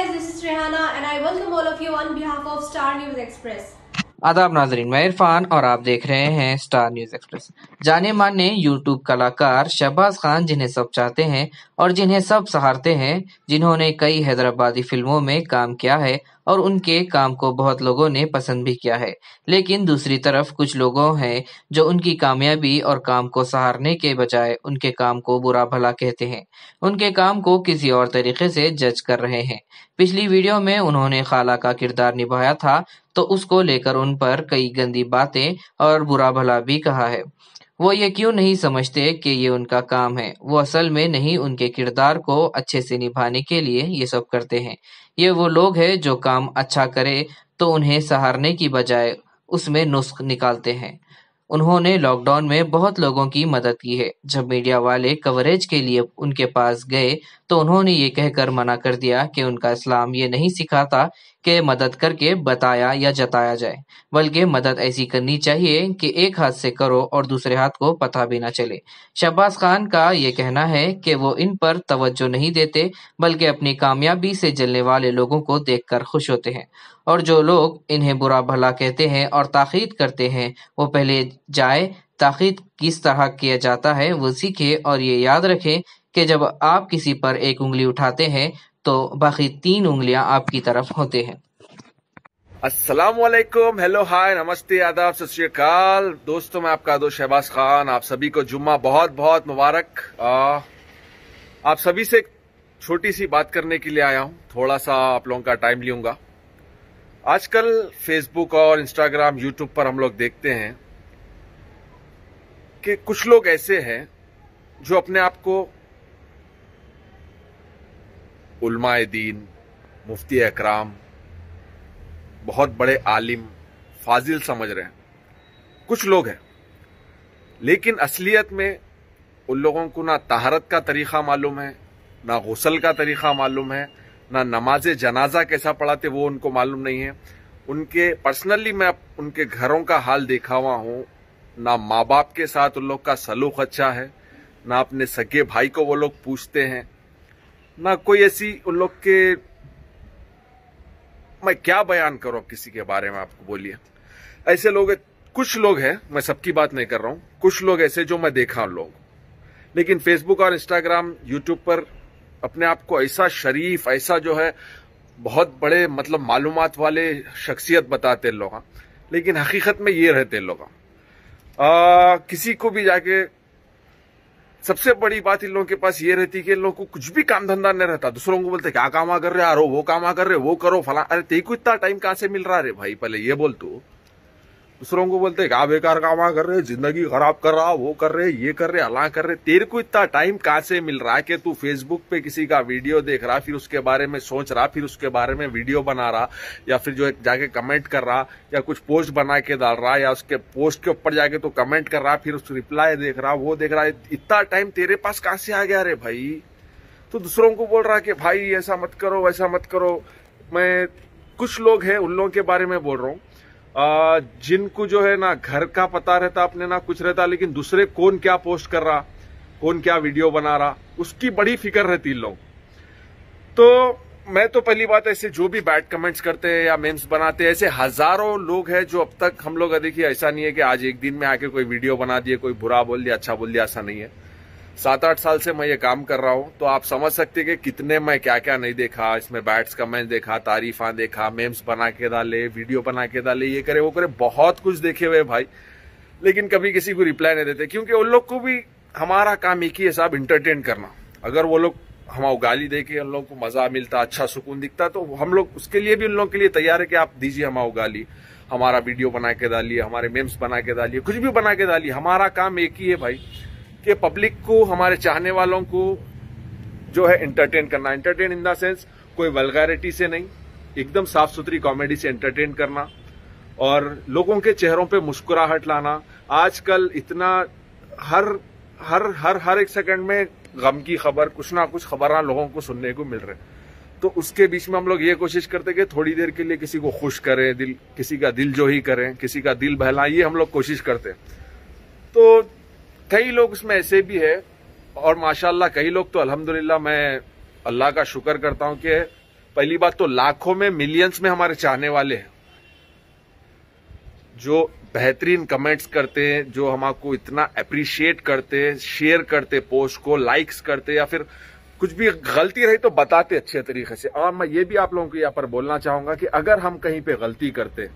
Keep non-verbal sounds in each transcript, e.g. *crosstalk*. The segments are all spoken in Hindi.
guys, this is Rehana and I welcome all of you on behalf of Star News Express. आदाब नाजरीन मैं इरफान और आप देख रहे हैं स्टार न्यूज़ एक्सप्रेस जाने माने यूट्यूब कलाकार शहबाज खान जिन्हें सब चाहते हैं और जिन्हें सब सहारते हैं जिन्होंने कई हैदराबादी फ़िल्मों में काम किया है और उनके काम को बहुत लोगों ने पसंद भी किया है। लेकिन दूसरी तरफ़ कुछ लोगों हैं जो उनकी कामयाबी और काम को सहारने के बजाय उनके काम को बुरा भला कहते हैं। उनके काम को किसी और तरीके से जज कर रहे हैं। पिछली वीडियो में उन्होंने खाला का किरदार निभाया था तो उसको लेकर उन पर कई गंदी बातें और बुरा भला भी कहा है। वो ये क्यों नहीं समझते कि ये उनका काम है? वो असल में नहीं उनके किरदार को अच्छे से निभाने के लिए ये सब करते हैं। ये वो लोग हैं जो काम अच्छा करे तो उन्हें सहारने की बजाय उसमें नुस्ख निकालते हैं। उन्होंने लॉकडाउन में बहुत लोगों की मदद की है। जब मीडिया वाले कवरेज के लिए उनके पास गए तो उन्होंने ये कहकर मना कर दिया कि उनका इस्लाम ये नहीं सिखाता कि मदद करके बताया या जताया जाए। बल्कि मदद ऐसी करनी चाहिए कि एक हाथ से करो और दूसरे हाथ को पता भी ना चले। शहबाज खान का ये कहना है कि वो इन पर तवज्जो नहीं देते, बल्कि अपनी कामयाबी से जलने वाले लोगों को देखकर खुश होते हैं। और जो लोग इन्हें बुरा भला कहते हैं और ताकीद करते हैं, वो पहले जाए, ताकीद किस तरह किया जाता है वो सीखे और ये याद रखें कि जब आप किसी पर एक उंगली उठाते हैं तो बाकी तीन उंगलियाँ आपकी तरफ़ होते हैं। अस्सलाम वालेकुम हेलो, हाय, नमस्ते, आदाब, सत श्रीकाल दोस्तों, मैं आपका दोस्त शहबाज खान, आप सभी को जुम्मा बहुत बहुत मुबारक। आप सभी से छोटी सी बात करने के लिए आया हूँ। थोड़ा सा आप लोगों का टाइम लूँगा। आजकल फेसबुक और इंस्टाग्राम यूट्यूब पर हम लोग देखते हैं कि कुछ लोग ऐसे हैं जो अपने आप को उलमाए दीन, मुफ्ती अकराम बहुत बड़े आलिम, फाजिल समझ रहे हैं। कुछ लोग हैं, लेकिन असलियत में उन लोगों को ना तहारत का तरीका मालूम है, ना गसल का तरीका मालूम है, ना नमाज़ जनाजा कैसा पढ़ाते वो उनको मालूम नहीं है। उनके, पर्सनली मैं उनके घरों का हाल देखा हुआ हूँ, ना माँ बाप के साथ उन लोग का सलूक अच्छा है, ना अपने सगे भाई को वो लोग पूछते हैं ना कोई ऐसी उन लोग के, मैं क्या बयान करूँ किसी के बारे में, आपको बोलिए। ऐसे लोग कुछ लोग हैं, मैं सबकी बात नहीं कर रहा हूँ, कुछ लोग ऐसे जो मैं देखा उन लोग लेकिन फेसबुक और इंस्टाग्राम यूट्यूब पर अपने आप को ऐसा शरीफ, ऐसा जो है, बहुत बड़े मतलब मालूम वाले शख्सियत बताते लोग। लेकिन हकीकत में ये रहते लोग। किसी को भी जाके सबसे बड़ी बात इन लोगों के पास ये रहती कि इन लोगों को कुछ भी काम धंधा नहीं रहता। दूसरों को बोलते क्या काम कर रहे हो? वो काम कर रहे वो करो, फला अरे तेई को इतना टाइम कहाँ से मिल रहा है भाई? पहले ये बोल तू। दूसरों को बोलते क्या बेकार कामा कर रहे ज़िंदगी खराब कर रहा, वो कर रहे, ये कर रहे अला कर रहे। तेरे को इतना टाइम कहाँ से मिल रहा है कि तू फेसबुक पे किसी का वीडियो देख रहा, फिर उसके बारे में सोच रहा, फिर उसके बारे में वीडियो बना रहा, या फिर जो जाके कमेंट कर रहा, या कुछ पोस्ट बना के डाल रहा, या उसके पोस्ट के ऊपर जाके तो कमेंट कर रहा, फिर उस रिप्लाई देख रहा, वो देख रहा, इतना टाइम तेरे पास कहाँ से आ गया रे भाई? तो दूसरों को बोल रहा कि, भाई, ऐसा मत करो, वैसा मत करो। मैं कुछ लोग हैं, उन लोगों के बारे में बोल रहा हूँ। जिनको जो है ना घर का पता रहता, अपने ना कुछ रहता, लेकिन दूसरे कौन क्या पोस्ट कर रहा, कौन क्या वीडियो बना रहा, उसकी बड़ी फ़िक्र रहती लोग तो मैं तो पहली बात ऐसे जो भी बैड कमेंट्स करते हैं या मेम्स बनाते हैं, ऐसे हज़ारों लोग हैं जो अब तक हम लोग देखिए, ऐसा नहीं है कि आज एक दिन में आके कोई वीडियो बना दिए कोई बुरा बोल दिया अच्छा बोल दिया, ऐसा नहीं है। सात आठ साल से मैं ये काम कर रहा हूँ तो आप समझ सकते कि कितने मैं क्या क्या नहीं देखा, इसमें बैट्स कमेंट देखा, तारीफा देखा मेम्स बना के डाले, वीडियो बना के डाले, ये करे, वो करे, बहुत कुछ देखे हुए भाई। लेकिन कभी किसी को रिप्लाई नहीं देते, क्योंकि उन लोग को भी हमारा काम एक ही है साहब इंटरटेन करना। अगर वो लोग हम गाली दे के उन लोगों को मज़ा मिलता अच्छा सुकून दिखता तो हम लोग उसके लिए भी उन लोगों के लिए तैयार है कि आप दीजिए हम गाली हमारा वीडियो बना के डालिए, हमारे मेम्स बना के डालिए, कुछ भी बना के डालिए, हमारा काम एक ही है भाई। कि पब्लिक को, हमारे चाहने वालों को जो है एंटरटेन करना। एंटरटेन इन द सेंस कोई वलगैरिटी से नहीं, एकदम साफ़ सुथरी कॉमेडी से एंटरटेन करना और लोगों के चेहरों पे मुस्कुराहट लाना। आजकल इतना हर हर हर हर एक सेकंड में गम की खबर, कुछ ना कुछ खबर लोगों को सुनने को मिल रहे तो उसके बीच में हम लोग ये कोशिश करते कि थोड़ी देर के लिए किसी को खुश करें, दिल, किसी का दिल जो ही करें, किसी का दिल बहलाएँ ये हम लोग कोशिश करते हैं। तो कई लोग उसमें ऐसे भी है, और माशाल्लाह कई लोग तो अल्हम्दुलिल्लाह मैं अल्लाह का शुक्र करता हूँ कि पहली बात तो लाखों में मिलियंस में हमारे चाहने वाले हैं। जो बेहतरीन कमेंट्स करते हैं, जो हमको इतना अप्रिशिएट करते हैं शेयर करते पोस्ट को लाइक्स करते या फिर कुछ भी गलती रही तो बताते अच्छे तरीके से। और मैं ये भी आप लोगों को यहाँ पर बोलना चाहूँगा कि अगर हम कहीं पे गलती करते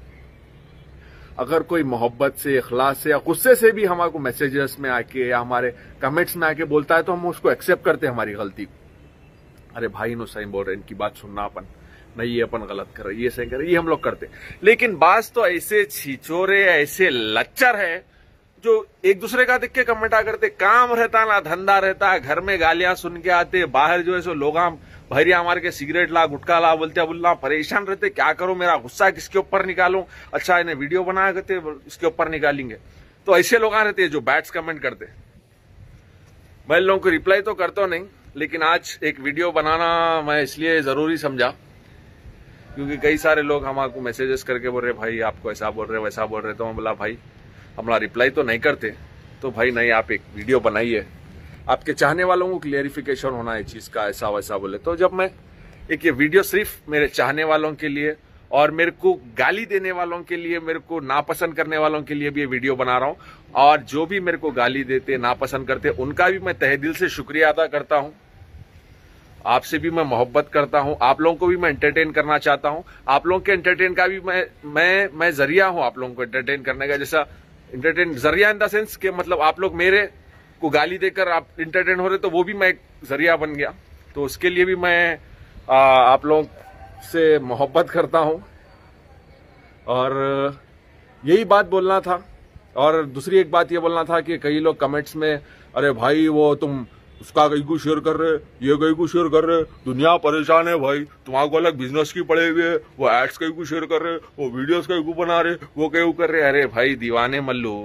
अगर कोई मोहब्बत से अखलास से या गुस्से से भी हमारे मैसेजेस में आके या हमारे कमेंट्स में आके बोलता है तो हम उसको एक्सेप्ट करते हैं हमारी गलती अरे भाई नो सही बोल रहे इनकी बात सुनना अपन। नहीं, ये अपन गलत कर रहे ये सही कर रहे ये हम लोग करते लेकिन बास तो ऐसे छिचोरे, ऐसे लच्चर है, जो एक दूसरे का देख के कमेंटा करते, काम रहता ना, धंधा रहता, घर में गालियाँ सुन के आते, बाहर जो है सो लोग भैरिया मार के सिगरेट ला गुटका ला, बोलते बोलना, परेशान रहते, क्या करो, मेरा गुस्सा किसके ऊपर निकालू? अच्छा इन्हें वीडियो बना करते, इसके ऊपर निकालेंगे। तो ऐसे लोग आ रहते जो बैट्स कमेंट करते मैं लोगों को रिप्लाई तो करता नहीं, लेकिन आज एक वीडियो बनाना मैं इसलिए ज़रूरी समझा, क्योंकि कई सारे लोग हमारे मैसेजेस करके बोल रहे, भाई, आपको ऐसा बोल रहे, वैसा बोल रहे तो मैं बोला, भाई, हमारा रिप्लाई तो नहीं करते तो भाई, नहीं, आप एक वीडियो बनाइए। आपके चाहने वालों को क्लियरिफिकेशन होना है चीज़ का, ऐसा वैसा बोले। तो जब मैं एक ये वीडियो सिर्फ़ मेरे चाहने वालों के लिए और मेरे को गाली देने वालों के लिए, मेरे को नापसंद करने वालों के लिए भी ये वीडियो बना रहा हूँ। और जो भी मेरे को गाली देते, नापसंद करते, उनका भी मैं तहे दिल से शुक्रिया अदा करता हूँ। आपसे भी मैं मोहब्बत करता हूँ। आप लोगों को भी मैं एंटरटेन करना चाहता हूँ। आप लोगों के एंटरटेन का भी मैं मैं मैं ज़रिया हूँ आप लोगों को एंटरटेन करने का। जैसा एंटरटेन ज़रिया इन द सेंस के मतलब आप लोग मेरे को गाली देकर आप इंटरटेन हो रहे तो वो भी मैं एक ज़रिया बन गया। तो उसके लिए भी मैं आ, आप लोग से मोहब्बत करता हूँ। और यही बात बोलना था। और दूसरी एक बात ये बोलना था कि कई लोग कमेंट्स में अरे भाई वो तुम उसका कहीं को शेयर कर रहे ये कहीं को शेयर कर रहे दुनिया परेशान है भाई तुम्हारे को अलग बिज़नेस की पड़े हुए वो एड्स कहीं को शेयर कर रहे वो वीडियोस कहीं को बना रहे वो कहीं कर रहे अरे भाई दीवाने मल्लू।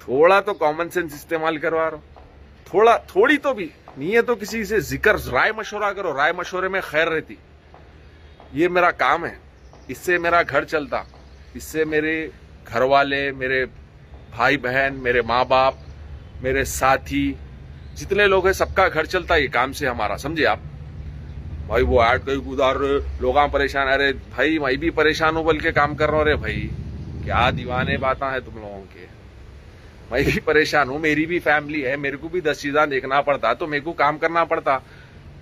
थोड़ा तो कॉमन सेंस इस्तेमाल करवा रहा थोड़ा, थोड़ी तो भी। नहीं है तो किसी से ज़िक्र, राय मशवरा करो, राय मशवरे में खैर रहती। ये मेरा काम है। इससे मेरा घर चलता। इससे मेरे घर वाले मेरे भाई बहन मेरे माँ बाप मेरे साथी, जितने लोग हैं, सबका घर चलता है ये काम से हमारा। समझे आप? भाई वो ऐड कहीं रहे लोग परेशान। अरे भाई, मैं भी परेशान हूँ बल्कि काम कर रहा हूँ। अरे भाई, क्या दीवाने बातें हैं तुम लोगों के? मैं भी परेशान हूँ, मेरी भी फैमिली है, मेरे को भी दस चीजा देखना पड़ता तो मेरे को काम करना पड़ता।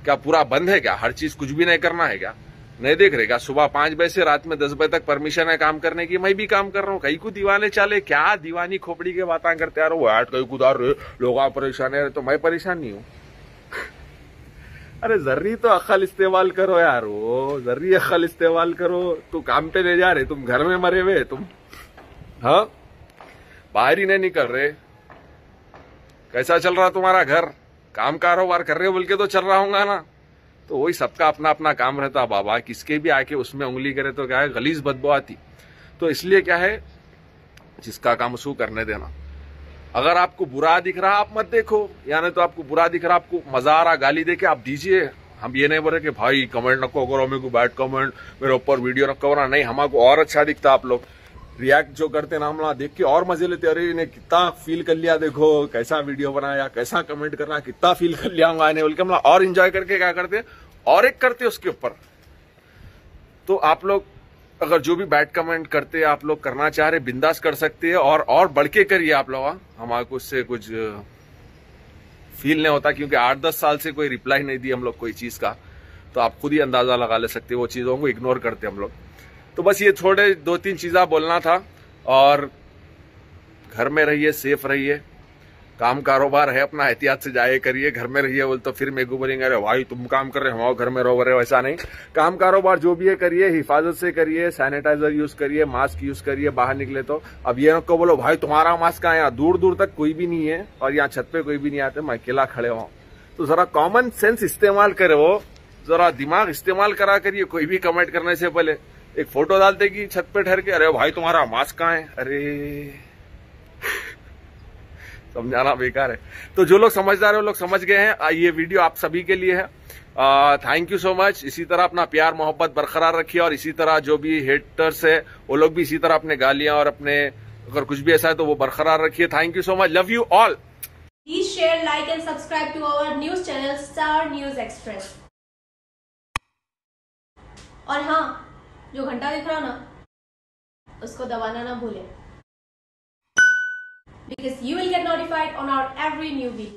क्या पूरा बंद है क्या? हर चीज़ कुछ भी नहीं करना है क्या? नहीं देख रहे क्या? सुबह पाँच बजे से रात में दस बजे तक परमिशन है काम करने की, मैं भी काम कर रहा हूँ। कहीं को दीवाने चाले, क्या दीवानी खोपड़ी के बातें करते यार? कहीं कुदार लोग परेशान है तो मैं परेशान नहीं हूँ। *laughs* अरे जर्री तो अक्ल इस्तेमाल करो यार वो जर्री अक्ल इस्तेमाल करो। तू काम पे ले जा रहे, तुम घर में मरे हुए तुम। हाँ? बाहर ही नहीं निकल रहे। कैसा चल रहा तुम्हारा घर? काम कारोबार कर रहे हो बोल के तो चल रहा होगा ना। तो वही सबका अपना अपना काम रहता बाबा। किसके भी आके उसमें उंगली करे तो क्या है, गलीज बदबू आती तो इसलिए क्या है, जिसका काम उसको करने देना। अगर आपको बुरा दिख रहा, आप मत देखो। यानी तो आपको बुरा दिख रहा, आपको मज़ा आ रहा, गाली दे के आप दीजिए। हम ये नहीं बोले कि भाई, कमेंट नको करो मेरे को बैड कमेंट मेरे ऊपर वीडियो नको करो नहीं हमको और अच्छा दिखता आप लोग। रिएक्ट जो करते ना हम देख के और मज़े लेते अरे, इन्हें कितना फील कर लिया देखो, कैसा वीडियो बनाया, कैसा कमेंट करना, कितना फील कर लिया हूँ बोल के हम और इंजॉय करके क्या करते और एक करते उसके ऊपर। तो आप लोग, अगर जो भी बैड कमेंट करते आप लोग करना चाह रहे बिंदास कर सकते हैं और और बढ़ के करिए आप लोग। हमारे को उससे कुछ फील नहीं होता, क्योंकि आठ दस साल से कोई रिप्लाई नहीं दी हम लोग कोई चीज़ का। तो आप खुद ही अंदाज़ा लगा ले सकते वो चीज़ों को इग्नोर करते हम लोग। तो बस ये थोड़े दो तीन चीज़ा बोलना था और घर में रहिए सेफ़ रहिए। काम कारोबार है अपना, एहतियात से जाए करिए। घर में रहिए बोल तो फिर मेरे को बोलेंगे अरे भाई, तुम काम कर रहे हो घर में रहो। रहे वैसा नहीं। काम कारोबार जो भी है करिए, हिफाजत से करिए सैनिटाइजर यूज़ करिए मास्क यूज़ करिए, बाहर निकले तो। अब ये को बोलो, भाई, तुम्हारा मास्क है? यहाँ दूर दूर तक कोई भी नहीं है और यहाँ छत पे कोई भी नहीं आते, मैं अकेला खड़े हुआ तो जरा कॉमन सेंस इस्तेमाल करो, जरा दिमाग इस्तेमाल करा करिए, कोई भी कमेंट करने से पहले। एक फ़ोटो डालते कि छत पे ठहर के, अरे भाई तुम्हारा मास्क कहाँ है? अरे। समझाना बेकार है। तो जो लोग समझदार है, वो लोग समझ गए हैं। ये वीडियो आप सभी के लिए है। थैंक यू सो मच इसी तरह अपना प्यार, मोहब्बत बरकरार रखिए और इसी तरह जो भी हेटर्स है, वो लोग भी इसी तरह अपने गालियाँ और अपने, अगर कुछ भी ऐसा है तो वो बरकरार रखिए। Thank you so much love you all please share like and subscribe to our news channel star news express और हाँ जो घंटा दिख रहा ना, उसको दबाना ना भूले। Because you will get notified on our every new week